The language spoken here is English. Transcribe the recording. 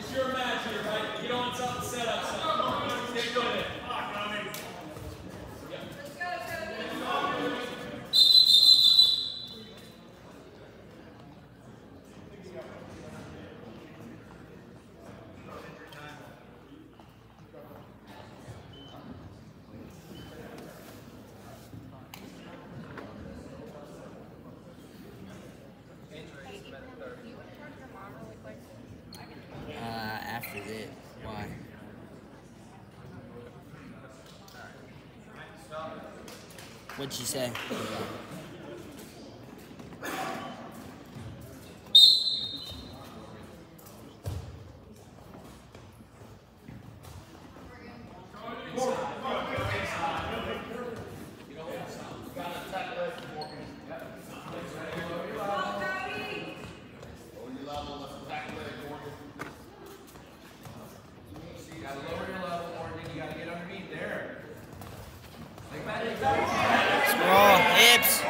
It's your match here, right? You don't want the set up, so stick with. did. Why? What'd she say? Hips.